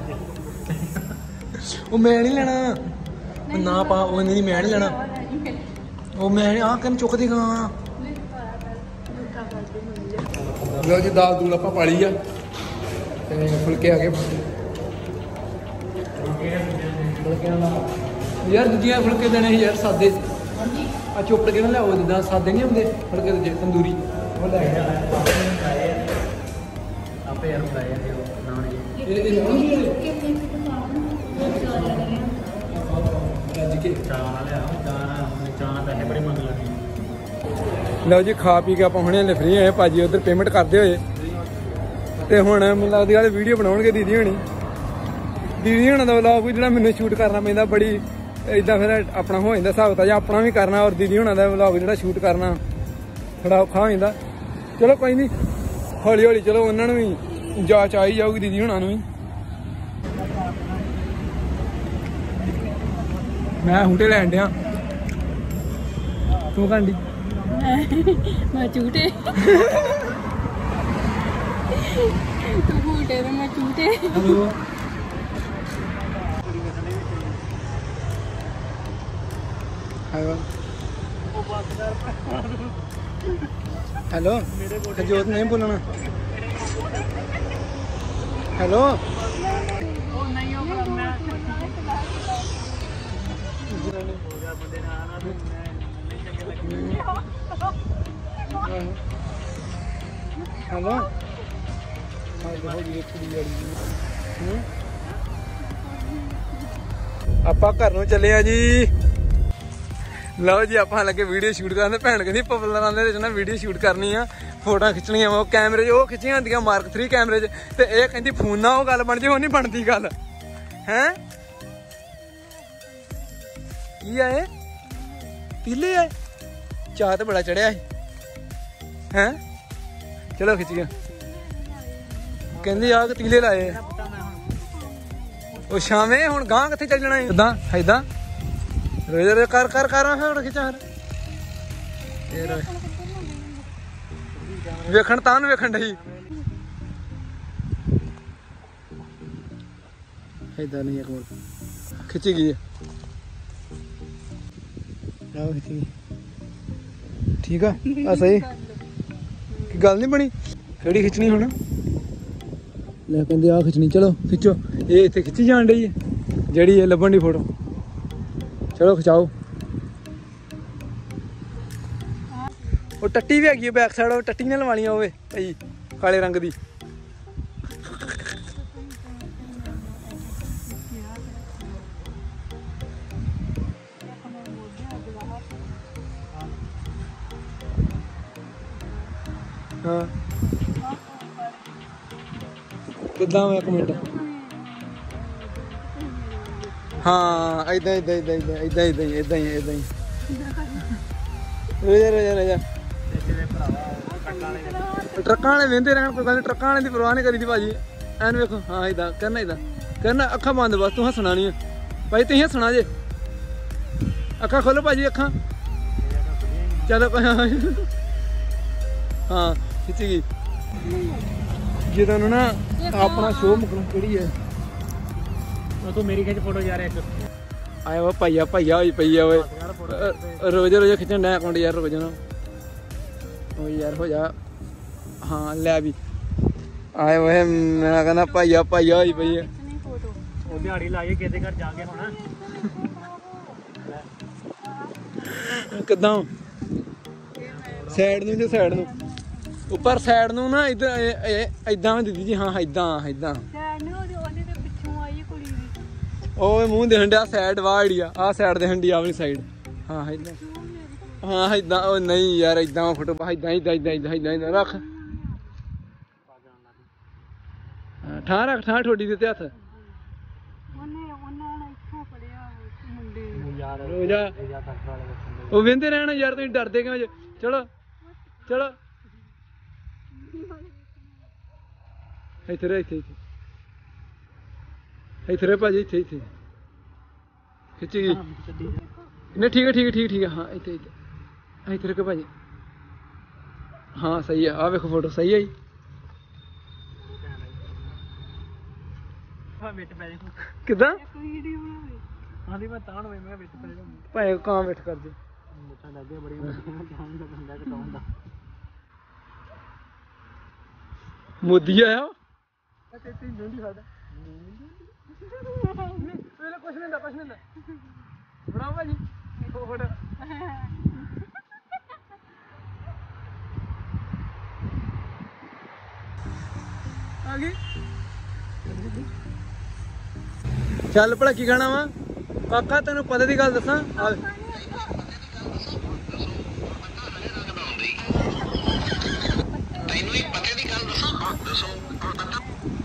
ਉਹ ਮੈਂ ਨਹੀਂ ਲੈਣਾ। ਉਹ ਨਾ ਪਾ ਉਹ ਨਹੀਂ ਮੈਂ ਨਹੀਂ ਲੈਣਾ। ਉਹ ਮੈਂ ਆ ਕੰਨ ਚੁੱਕਦੀ ਗਾ। ਲੋ ਜੀ ਦਾਲ ਦੂਲ ਆਪਾਂ ਪਾਲੀ ਆ। ਤੇ ਫੁਲਕੇ ਆ ਗਏ ਫੁਲਕਿਆਂ ਦਾ ਯਾਰ ਦੂਜੀਆਂ ਫੁਲਕੇ ਦੇਣੇ ਸੀ ਯਾਰ ਸਾਦੇ। ਆ ਚੁੱਪ ਕੇ ਨਾ ਲਿਆਓ ਜਿੱਦਾਂ ਸਾਦੇ ਨਹੀਂ ਹੁੰਦੇ ਫੁਲਕੇ ਦੂਜੇ ਤੰਦੂਰੀ। ਉਹ ਲੈ ਗਿਆ ਆਪੇ ਯਾਰ ਫਰਾਈ ਆ ਉਹ ਨਾਨ ਜੀ ਇਹ ਇਹ ਨਹੀਂ ਜਿਹੜੇ ਕਿੰਨੇ ਕਿਤੇ ਪਾਉਣ ਰੱਜ ਕੇ। ਚਾਹ ਨਾਲ ਲਿਆ ਚਾਹ ਨਾਲ ਹੁਣ ਚਾਹ ਨਾਲ ਪੈਸੇ ਬੜੇ ਮੰਗ ਲੈਣੇ ਲਓ ਜੀ ਖਾ ਪੀ ਕੇ ਆਪਾਂ ਹੁਣੇ ਹਲੇ ਫ੍ਰੀ ਹੋਏ ਭਾਜੀ ਉਧਰ ਪੇਮੈਂਟ ਕਰਦੇ ਹੋਏ। ਤੇ ਹੁਣ ਮੈਨੂੰ ਲੱਗਦੀ ਵਾਲੇ ਵੀਡੀਓ ਬਣਾਉਣਗੇ ਦੀਦੀ ਹੋਣੀ। ਦੀਦੀ ਹੋਣਾ ਦਾ ਵਲੌਗ ਵੀ ਜਿਹੜਾ ਮੈਨੂੰ ਸ਼ੂਟ ਕਰਨਾ ਪੈਂਦਾ ਬੜੀ ਇਦਾਂ ਫਿਰ ਆਪਣਾ ਹੋ ਜਾਂਦਾ ਹਿਸਾਬ ਤਾਂ ਆਪਣਾ ਵੀ ਕਰਨਾ ਔਰ ਦੀਦੀ ਹੁਣਾਂ ਦਾ ਵਲੌਗ ਜਿਹੜਾ ਸ਼ੂਟ ਕਰਨਾ ਥੋੜਾ ਔਖਾ ਹੋ ਜਾਂਦਾ। ਚਲੋ ਕੋਈ ਨਹੀਂ ਹੌਲੀ ਹੌਲੀ ਚਲੋ ਉਹਨਾਂ ਨੂੰ ਵੀ ਜਾਚ ਆਈ ਜਾਊਗੀ ਦੀਦੀ ਹੁਣਾਂ ਨੂੰ ਵੀ। ਮੈਂ ਹੁੰਟੇ ਲੈਣ ਡਿਆ। ਤੂੰ ਕਾਂਡੀ? ਮੈਂ ਝੂਟੇ। ਤੂੰ ਤੇ ਮੈਂ ਝੂਟੇ। ਹੈਲੋ। ਹੈਲੋ ਹਜੋਤ ਨਹੀਂ ਬੋਲਣਾ। ਹੈਲੋ। ਹੈਲੋ। ਆਪਾਂ ਘਰ ਨੂੰ ਚੱਲੇ ਆ ਜੀ। ਲਓ ਜੀ, ਆਪਾਂ ਲੱਗੇ ਵੀਡੀਓ ਸ਼ੂਟ ਕਰਨ ਭੈਣ ਕਹਿੰਦੀ ਪਪਲਰਾਂ ਦੇ ਵਿੱਚ ਨਾ ਵੀਡੀਓ ਸ਼ੂਟ ਕਰਨੀ ਆ। ਫੋਟੋਆਂ ਖਿੱਚਣੀਆਂ ਉਹ ਕੈਮਰੇ 'ਚ, ਉਹ ਖਿੱਚੀਆਂ ਹੁੰਦੀਆਂ ਮਾਰਕ 3 ਕੈਮਰੇ 'ਚ। ਤੇ ਇਹ ਕਹਿੰਦੀ, ਫੋਨ ਨਾਲ ਉਹ ਗੱਲ ਬਣ ਜੇ, ਉਹ ਨਹੀਂ ਬਣਦੀ ਗੱਲ। ਹੈ? ਕੀ ਆ ਇਹ? ਪੀਲੇ ਆ? ਚਾਹ ਤੇ ਬੜਾ ਚੜਿਆ ਸੀ। ਹੈ? ਚਲੋ ਖਿੱਚ ਗਿਆ। ਕਹਿੰਦੀ ਆ ਕਿ ਤੀਲੇ ਲਾਏ ਉਹ ਸ਼ਾਮੇ ਹੁਣ ਗਾਂ ਕਿੱਥੇ ਚੱਲ ਜਾਣਾ ਇਦਾਂ ਇਦਾਂ ਰੋਜ਼ ਰੋਜ਼ ਕਰ ਕਰ ਕਰ ਹੁਣ ਖਿਚਾ ਇਹ ਰੋਜ਼। ਵੇਖਣ, ਤਾਂ ਨੂੰ ਵੇਖਣ ਢਈ ਇਦਾਂ ਨਹੀਂ ਇੱਕ ਮਿੰਟ ਖਿੱਚੀ ਗਈ ਹੈ। ਖਿੱਚੀ ਠੀਕ ਆ? ਆ ਸਹੀ? ਕੀ ਗੱਲ ਨਹੀਂ ਬਣੀ? ਕਿਹੜੀ ਖਿੱਚਣੀ ਹੁਣ? ਲੈ ਕਹਿੰਦੇ ਆ ਖਿੱਚਣੀ। ਚਲੋ, ਖਿੱਚੋ। ਇਹ ਇੱਥੇ ਖਿੱਚੀ ਜਾਣ ਡਈ ਜਿਹੜੀ ਇਹ ਲੱਭਣ ਦੀ ਫੋਟੋ ਚਲੋ ਖਿਚਾਓ। ਉਹ ਟੱਟੀ ਵੀ ਹੈਗੀ ਬੈਕ ਸਾਈਡ ਉਹ ਟੱਟੀ ਨਾਲ ਲਵਾਣੀਆਂ ਹੋਵੇ ਭਾਈ, ਕਾਲੇ ਰੰਗ ਦੀ। ਹਾਂ। ਕਿੱਦਾਂ ਮੈਂ ਇੱਕ ਮਿੰਟ? ਹਾਂ ਇਦਾਂ ਇਦਾਂ ਇਦਾਂ ਇਦਾਂ ਇਦਾਂ ਇਦਾਂ ਇਦਾਂ ਹੀ ਇਦਾਂ ਹੀ ਰੋਜਾ ਰੋਜਾ ਰੋਜਾ ਟਰੱਕਾਂ ਵਾਲੇ ਵੇਂਦੇ ਰਹਿਣ, ਕੋਈ ਗੱਲ ਟਰੱਕਾਂ ਵਾਲੇ ਦੀ ਪਰਵਾਹ ਨਹੀਂ ਕਰੀਦੀ ਭਾਜੀ। ਐਨ ਵੇਖੋ, ਹਾਂ ਇਦਾਂ ਕਰਨਾ ਇਦਾਂ ਕਰਨਾ, ਅੱਖਾਂ ਬੰਦ ਬਸ, ਤੂੰ ਹੱਸਣਾ ਨਹੀਂ ਭਾਈ, ਤੁਸੀਂ ਹੱਸਣਾ ਜੇ। ਅੱਖਾਂ ਖੋਲੋ ਭਾਜੀ, ਅੱਖਾਂ। ਚਲੋ, ਕੋਈ ਹਾਂ, ਖਿੱਚ ਗਈ। ਜਦੋਂ ਨੂੰ ਨਾ ਆਪਣਾ ਸ਼ੋਅ ਮੁਕਣਾ ਕਿਹੜੀ ਹੈ? ਤੂੰ ਮੇਰੀ ਖਿੱਚ ਫੋਟੋ ਯਾਰ ਇੱਕ। ਆਇਆ ਵਾ ਭਾਈਆ ਭਾਈਆ ਹੋਈ ਪਈ ਆ ਓਏ। ਰੋਜ਼ ਰੋਜ਼ ਖਿੱਚਣ ਡਿਆ ਅਕਾਊਂਟ ਯਾਰ ਰੋਜ਼ ਨਾ। ਓ ਯਾਰ ਹੋ ਜਾ। ਹਾਂ ਲੈ ਵੀ। ਆਏ ਓਏ ਮੈਂ ਕਹਿੰਦਾ ਭਾਈਆ ਭਾਈਆ ਹੋਈ ਪਈ ਆ। ਉਹ ਦਿਹਾੜੀ ਲਾਈਏ ਕਿਤੇ ਘਰ ਜਾ ਕੇ ਹੁਣ। ਕਿੱਦਾਂ? ਸਾਈਡ ਨੂੰ ਜੇ ਸਾਈਡ ਨੂੰ? ਉੱਪਰ ਸਾਈਡ ਨੂੰ ਨਾ ਇਧਰ ਇਦਾਂ ਦਿੱਤੀ ਜੀ ਹਾਂ ਇਦਾਂ ਇਦਾਂ ਸੈਡ ਨੇ ਉਹਦੇ ਉਹਦੇ ਤੇ ਪਿੱਛੋਂ ਆਈ ਹੈ ਕੁੜੀ ਦੀ ਓਏ ਮੂੰਹ ਦੇਖਣ ਡਿਆ ਸਾਈਡ ਵਾੜੀ ਆ ਆ ਸਾਈਡ ਦੇ ਹੰਡੀ ਆ ਵਾਲੀ ਸਾਈਡ ਹਾਂ ਇਦਾਂ। ਹਾਂ ਇਦਾਂ ਉਹ ਨਹੀਂ ਯਾਰ ਇਦਾਂ ਫੋਟੋ ਬਾ ਇਦਾਂ ਇਦਾਂ ਇਦਾਂ ਇਦਾਂ ਇਦਾਂ ਇਦਾਂ ਰੱਖ। ਠਾਂ ਰੱਖ ਠਾਂ ਠੋਡੀ ਦੇ ਤੇ ਹੱਥ। ਉਹਨੇ ਉਹਨਾਂ ਨੇ ਇੱਥੋਂ ਫੜਿਆ ਉਸ ਮੁੰਡੇ ਨੂੰ। ਯਾਰ ਰੋਜਾ ਜਾ। ਉਹ ਵੇਂਦੇ ਰਹਿਣਾ ਯਾਰ ਤੁਸੀਂ ਡਰਦੇ ਕਿਉਂ ਜੇ? ਚਲੋ ਚਲੋ। ਇੱਥੇ ਰਹਿ ਇੱਥੇ ਇੱਥੇ। ਇੱਥੇ ਰਹਿ ਭਾਜੀ ਇੱਥੇ ਇੱਥੇ। ਖਿੱਚੀ ਗਈ। ਨਹੀਂ ਠੀਕ ਹੈ ਠੀਕ ਹੈ ਠੀਕ ਠੀਕ ਹੈ। ਹਾਂ ਇੱਥੇ ਇੱਥੇ। ਇੱਥੇ ਰੱਖੋ ਭਾਜੀ। ਹਾਂ ਸਹੀ ਹੈ। ਆ ਵੇਖੋ ਫੋਟੋ ਸਹੀ ਹੈ ਜੀ। ਕਿਦਾਂ? ਆਂਦੀ ਮੈਂ ਤਾਂ ਨੂੰ ਮੈਂ ਵਿੱਚ ਪੈ ਜਾ ਭਾਵੇਂ ਕਾਂ ਵੇਟ ਕਰ ਦੇ ਮੁੱਛਾਂ ਲੱਗੇ ਬੜੀ ਜਾਨ ਦਾ ਬੰਦਾ ਕਟਾਉਣ ਦਾ ਮੋਦੀ ਆਇਆ। ਤੇ ਤੇ ਜੁੰਡੀ ਸਾਡਾ ਪਹਿਲੇ ਕੁਛ ਨਹੀਂ ਹੁੰਦਾ ਕੁਛ ਨਹੀਂ ਹੁੰਦਾ। ਬਣਾਓ ਭਾਜੀ ਫੋਟੋ ਆ ਗਈ। ਚੱਲ ਭਲਾ ਕੀ ਖਾਣਾ ਵਾ? ਕਾਕਾ ਤੈਨੂੰ ਪਤਾ ਦੀ ਗੱਲ ਦੱਸਾਂ? ਆ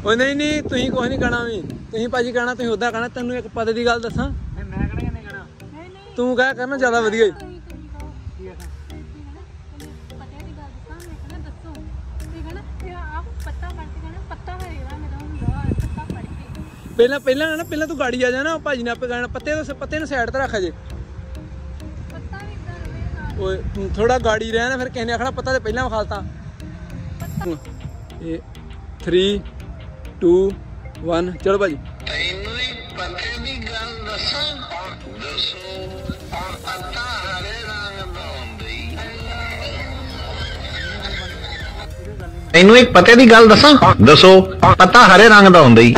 ਉਹ ਨਹੀਂ ਨਹੀਂ ਤੁਸੀਂ ਕੁਝ ਨਹੀਂ ਕਹਿਣਾ ਵੀ। ਤੁਸੀਂ ਭਾਜੀ ਕਹਿਣਾ ਤੁਸੀਂ ਉਦਾਂ ਕਹਿਣਾ ਤੈਨੂੰ ਇੱਕ ਪਤਾ ਦੀ ਗੱਲ ਦੱਸਾਂ? ਮੈਂ ਕਹਣਾ? ਤੂੰ ਕਹਿ ਕਰਨਾ ਜ਼ਿਆਦਾ ਵਧੀਆ। ਈ। ਪਤਾ ਦੀ ਗੱਲ ਦੱਸਾਂ ਮੈਂ ਕਹਿੰਦਾ ਦੱਸੋ। ਤੇ ਕਹਿੰਦਾ ਤੇ ਆਪ ਪੱਤਾ ਫੜ ਕੇ ਕਹਿੰਦਾ ਪੱਤਾ ਹਰੇਗਾ ਮੇਰਾ ਹੁੰਦਾ ਪੱਤਾ ਫੜ ਕੇ। ਪਹਿਲਾਂ ਪਹਿਲਾਂ ਨਾ ਪਹਿਲਾਂ ਤੂੰ ਗਾੜੀ ਆ ਜਾਣਾ ਭਾਜੀ ਨੇ ਆਪੇ ਕਹਿਣਾ ਪੱਤੇ ਨੂੰ ਪੱਤੇ ਨੂੰ ਸਾਈਡ ਤੇ ਰੱਖ ਜੇ ਪੱਤਾ ਵੀ ਇਦਾਂ ਰਵੇ ਨਾਲ। ਓਏ ਥੋੜਾ ਗਾੜੀ ਰਹਿ ਨਾ ਫਿਰ ਕਿਸੇ ਨੇ ਆਖਣਾ ਪੱਤਾ ਤੇ ਪਹਿਲਾਂ ਵਿਖਾਲਤਾ। ਇਹ 3 2 1 ਚਲੋ ਭਾਜੀ। ਤੈਨੂੰ ਹੀ ਪਤੇ ਦੀ ਗੱਲ ਦੱਸਾਂ ਦੱਸੋ ਔਰ ਪੱਤਾ ਹਰੇ ਰੰਗ ਦਾ ਹੁੰਦੀ ਤੈਨੂੰ ਇੱਕ ਪਤੇ ਦੀ ਗੱਲ ਦੱਸਾਂ ਦੱਸੋ ਪੱਤਾ ਹਰੇ ਰੰਗ ਦਾ ਹੁੰਦਾ। ਹੀ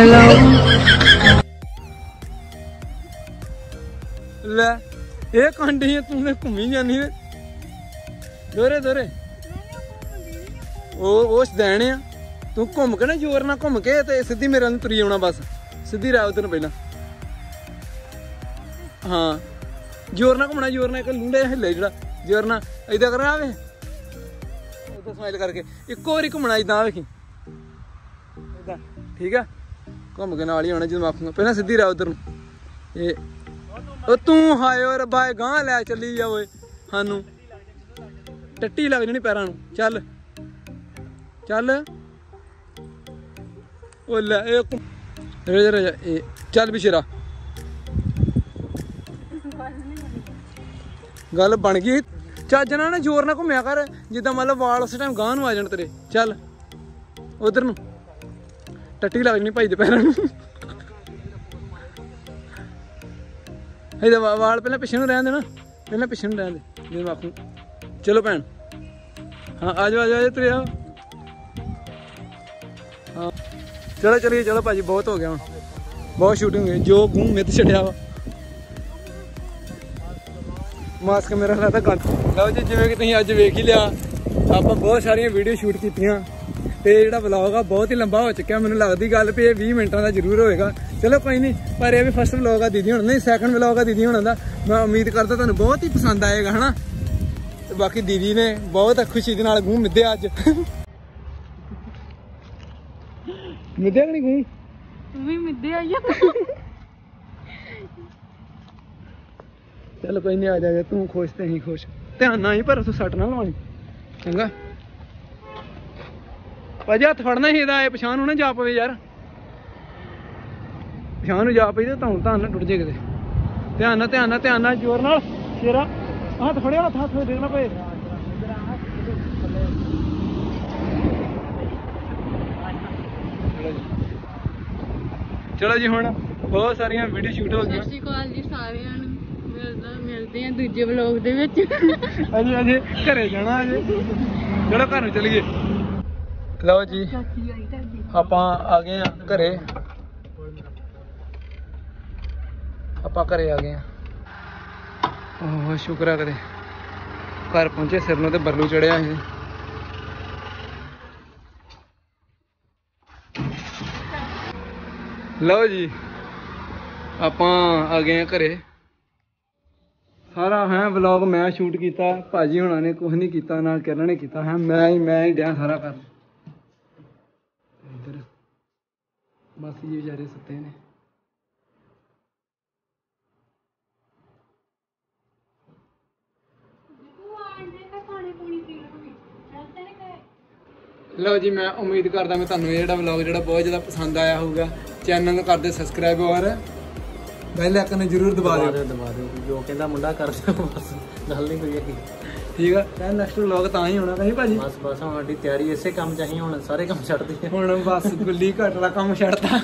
ਲੈ ਇਹ ਕੰਡੀ ਤੂੰ ਤੇ ਘੁੰਮੀ ਜਾਨੀ ਵੇ ਦੋਰੇ ਦੋਰੇ। ਉਹ ਉਹ ਦੇਣ ਆ। ਤੂੰ ਘੁੰਮ ਕੇ ਨਾ ਜ਼ੋਰ ਨਾਲ ਘੁੰਮ ਕੇ ਤੇ ਸਿੱਧੀ ਮੇਰੇ ਨਾਲ ਤੁਰੀ ਆਉਣਾ ਬਸ। ਸਿੱਧੀ ਰਾਹ ਉਧਰ ਨੂੰ ਪਹਿਲਾਂ। ਹਾਂ। ਜ਼ੋਰ ਨਾਲ ਘੁੰਮਣਾ, ਜ਼ੋਰ ਨਾਲ ਇੱਕ ਲੁੰਡੇ ਹਿੱਲੇ ਜਿਹੜਾ। ਜ਼ੋਰ ਨਾਲ। ਇਦਾਂ ਕਰਨਾ ਆਵੇ ਉਧਰ ਸਮਾਈਲ ਕਰਕੇ। ਇੱਕੋ ਵਾਰੀ ਘੁੰਮਣਾ ਇਦਾਂ ਵੇਖੀ। ਇਦਾਂ ਠੀਕ ਆ? ਘੁੰਮ ਕੇ ਨਾਲ ਹੀ ਆਉਣਾ ਜਦੋਂ ਆਖੂਗਾ। ਪਹਿਲਾਂ ਸਿੱਧੀ ਰਾਹ ਉਧਰ ਨੂੰ। ਇਹ। ਉਹ ਤੂੰ ਹਾਏ ਓਏ ਰੱਬਾ, ਇਹ ਗਾਂ ਲੈ ਚੱਲੀ ਜਾ ਓਏ। ਸਾਨੂੰ। ਟੱਟੀ ਲੱਗ ਜਣੀ ਪੈਰਾਂ ਨੂੰ। ਚੱਲ। ਚੱਲ। ਉਹ ਲੈ ਇਹ ਘੁ- ਰਜ ਰਜ ਚੱਲ ਬਿਸ਼ਰਾ ਗੱਲ ਬਣ ਗਈ ਚੱਜ ਨਾਲ ਨਾ ਜ਼ੋਰ ਨਾਲ ਘੁੰਮਿਆ ਕਰ ਜਿੱਦਾਂ ਮਤਲਬ ਵਾਲ ਉਸ ਟਾਈਮ ਗਾਂ ਨੂੰ ਆ ਜਾਣ ਤੇਰੇ ਚੱਲ ਉਧਰ ਨੂੰ ਟੱਟੀ ਲੱਗ ਜਣੀ ਭਾਈ ਦੇ ਪੈਰਾਂ ਨੂੰ ਇਹਦਾ ਵਾਲ ਪਹਿਲਾਂ ਪਿੱਛੇ ਨੂੰ ਰਹਿਣ ਦੇਣਾ ਪਹਿਲਾਂ ਪਿੱਛੇ ਨੂੰ ਰਹਿਣ ਦੇ ਜਿਵੇਂ ਆਖੂ ਚਲੋ ਭੈਣ ਹਾਂ ਆ ਜਾਓ ਆ ਜਾਓ ਆ ਹਾਂ ਚਲੋ, ਚਲੀਏ, ਚਲੋ ਭਾਜੀ, ਬਹੁਤ ਹੋ ਗਿਆ ਹੁਣ। ਬਹੁਤ ਸ਼ੂਟਿੰਗ ਹੋਈ। ਜੋ ਗੂੰ ਮਿੱਤ ਛੜਿਆ ਵਾ। ਮਾਸਕ ਮੇਰਾ ਲੱਗਦਾ ਗੰਦ। ਲਓ ਜੀ, ਜਿਵੇਂ ਕਿ ਤੁਸੀਂ ਅੱਜ ਵੇਖ ਹੀ ਲਿਆ, ਆਪਾਂ ਬਹੁਤ ਸਾਰੀਆਂ ਵੀਡੀਓ ਸ਼ੂਟ ਕੀਤੀਆਂ। ਤੇ ਇਹ ਜਿਹੜਾ ਵਲੌਗ ਆ, ਬਹੁਤ ਹੀ ਲੰਬਾ ਹੋ ਚੁੱਕਿਆ। ਮੈਨੂੰ ਲੱਗਦੀ ਗੱਲ ਵੀ ਇਹ 20 ਮਿੰਟਾਂ ਦਾ ਜ਼ਰੂਰ ਹੋਏਗਾ। ਚਲੋ, ਕੋਈ ਨਹੀਂ, ਪਰ ਇਹ ਵੀ ਫਸਟ ਵਲੌਗ ਆ ਦੀਦੀ ਹੁਣ ਨਹੀਂ ਸੈਕੰਡ ਵਲੌਗ ਆ ਦੀਦੀ ਹੁਣ ਦਾ। ਮੈਂ ਉਮੀਦ ਕਰਦਾ ਤੁਹਾਨੂੰ ਬਹੁਤ ਹੀ ਪਸੰਦ ਆਏਗਾ, ਹਨਾ? ਤੇ ਬਾਕੀ ਦੀਦੀ ਨੇ ਬਹੁਤ ਖੁਸ਼ੀ ਦੇ ਨਾਲ ਗੂੰ ਮਿੱਧਿਆ ਅੱਜ। ਮਿੱਧਿਆ ਕਿ ਨਹੀਂ ਗੂੰ ਤੂੰ ਵੀ ਮਿੱਦੇ ਆਈ ਆ। ਚੱਲ ਕੋਈ ਨਹੀਂ ਆ ਜਾ ਤੂੰ ਖੁਸ਼ ਤੇ ਅਸੀਂ ਖੁਸ਼। ਧਿਆਨ ਨਾਲ ਹੀ ਪਰ ਤੂੰ ਸੱਟ ਨਾ ਲਵਾਣੀ ਚੰਗਾ। ਭਾਜੀ ਹੱਥ ਫੜਨਾ ਹੀ ਇਹਦਾ ਇਹ ਪਛਾਣ ਨੂੰ ਨਾ ਜਾ ਪਵੇ ਯਾਰ। ਪਛਾਣ ਨੂੰ ਜਾ ਪਈ ਤੇ ਤਾਂ ਤਾਂ ਨਾ ਟੁੱਟ ਜੇ ਕਿਤੇ। ਧਿਆਨ ਨਾਲ ਧਿਆਨ ਨਾਲ ਧਿਆਨ ਨਾਲ ਜ਼ੋਰ ਨਾਲ। ਸ਼ੇਰਾ ਹੱਥ ਫੜਿਆ ਹੱਥ ਹੱਥ ਦੇਖਣਾ ਪਏ। ਚਲੋ ਜੀ ਹੁਣ ਬਹੁਤ ਸਾਰੀਆਂ ਵੀਡੀਓ ਸ਼ੂਟ ਹੋ ਸਤਿ ਗਈਆਂ ਸ਼੍ਰੀ ਅਕਾਲ ਜੀ ਸਾਰਿਆਂ ਨੂੰ। ਮਿਲਦਾ ਮਿਲਦੇ ਆ ਦੂਜੇ ਵਲੌਗ ਦੇ ਵਿੱਚ। ਅਜੇ ਅਜੇ ਘਰੇ ਜਾਣਾ ਅਜੇ ਚਲੋ ਘਰ ਨੂੰ ਚਲੀਏ। ਲਓ ਜੀ ਚਾਚੀ ਆਈ ਤੁਹਾਡੀ ਆਪਾਂ ਆ ਗਏ ਆ ਘਰੇ। ਆਪਾਂ ਘਰੇ ਆ ਗਏ ਆ ਓਹ ਸ਼ੁਕਰ ਆ ਕਰੇ ਘਰ ਪਹੁੰਚੇ ਸਿਰ ਨੂੰ ਤੇ ਬਰਲੂ ਚੜਿਆ ਇਹ ਲਓ ਜੀ, ਆਪਾਂ ਆ ਗਏ ਆ ਘਰੇ। ਸਾਰਾ ਹੈ ਵਲੌਗ ਮੈਂ ਸ਼ੂਟ ਕੀਤਾ, ਭਾਜੀ ਹੁਣਾਂ ਨੇ ਕੁਝ ਨਹੀਂ ਕੀਤਾ, ਨਾਲ ਕਿਰਨ ਨੇ ਕੀਤਾ ਹੈ। ਮੈਂ ਹੀ ਮੈਂ ਹੀ ਡਿਆ ਸਾਰਾ ਕਰਨ ਇੱਧਰ, ਬਸ ਇਹ ਵਿਚਾਰੇ ਸੁੱਤੇ ਨੇ। ਲਓ ਜੀ, ਮੈਂ ਉਮੀਦ ਕਰਦਾ ਮੈਂ ਤੁਹਾਨੂੰ ਇਹ ਜਿਹੜਾ ਵਲੌਗ ਜਿਹੜਾ ਬਹੁਤ ਜ਼ਿਆਦਾ ਪਸੰਦ ਆਇਆ ਹੋਊਗਾ। ਚੈਨਲ ਨੂੰ ਕਰਦੇ ਸਬਸਕ੍ਰਾਈਬ ਔਰ ਬੈਲ ਆਈਕਨ ਜ਼ਰੂਰ ਦਬਾ ਦਿਓ। ਦਬਾ ਦਿਓ ਜੋ ਕਹਿੰਦਾ ਮੁੰਡਾ ਕਰ ਬਸ ਗੱਲ ਨਹੀਂ ਕੋਈ ਹੈਗੀ। ਠੀਕ ਆ। ਤਾਂ ਨੈਕਸਟ ਵਲੌਗ ਤਾਂ ਹੀ ਹੋਣਾ ਕਹੀਂ ਭਾਜੀ? ਬਸ ਬਸ ਹੁਣ ਸਾਡੀ ਤਿਆਰੀ ਇਸੇ ਕੰਮ ਚਾਹੀ ਹੁਣ ਸਾਰੇ ਕੰਮ ਛੱਡ ਦਈਏ ਹੁਣ ਬਸ ਗੁੱਲੀ ਘਟ ਦਾ ਕੰਮ ਛੱਡਤਾ।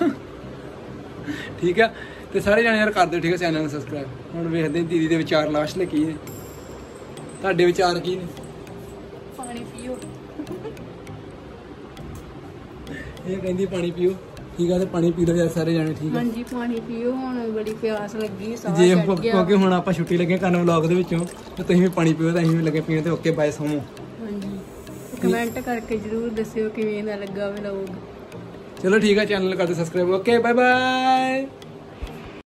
ਠੀਕ ਆ। ਤੇ ਸਾਰੇ ਜਾਣੇ ਯਾਰ ਕਰ ਦਿਓ ਠੀਕ ਆ ਚੈਨਲ ਨੂੰ ਸਬਸਕ੍ਰਾਈਬ। ਹੁਣ ਵੇਖਦੇ ਹਾਂ ਦੀਦੀ ਦੇ ਵਿਚਾਰ ਲਾਸਟ ਲੈ ਕੀ ਨੇ। ਤੁਹਾਡੇ ਵਿਚਾਰ ਕੀ ਨੇ? ਪਾਣੀ ਪੀਓ। ਇਹ ਕਹਿੰਦੀ ਪਾਣੀ ਪੀਓ। ਠੀਕ ਆ ਤੇ ਪਾਣੀ ਪੀ ਲਓ ਯਾਰ ਸਾਰੇ ਜਾਣੇ ਠੀਕ ਆ। ਹਾਂਜੀ ਪਾਣੀ ਪੀਓ ਹੁਣ ਬੜੀ ਪਿਆਸ ਲੱਗੀ ਸਾਹ ਜੇ ਚੜ ਗਿਆ। ਕਿਉਂਕਿ ਹੁਣ ਆਪਾਂ ਛੁੱਟੀ ਲੱਗੇ ਕਰਨ ਵਲੌਗ ਦੇ ਵਿੱਚੋਂ ਤੇ ਤੁਸੀਂ ਵੀ ਪਾਣੀ ਪੀਓ ਤੇ ਅਸੀਂ ਵੀ ਲੱਗੇ ਪੀਣ ਤੇ ਓਕੇ ਬਾਏ ਸੋਮੋ। ਹਾਂਜੀ। ਕਮੈਂਟ ਕਰਕੇ ਜਰੂਰ ਦੱਸਿਓ ਕਿਵੇਂ ਦਾ ਲੱਗਾ ਵਲੌਗ। ਚਲੋ ਠੀਕ ਆ ਚੈਨਲ ਕਰਦੇ ਸਬਸਕ੍ਰਾਈਬ ਓਕੇ ਬਾਏ ਬਾਏ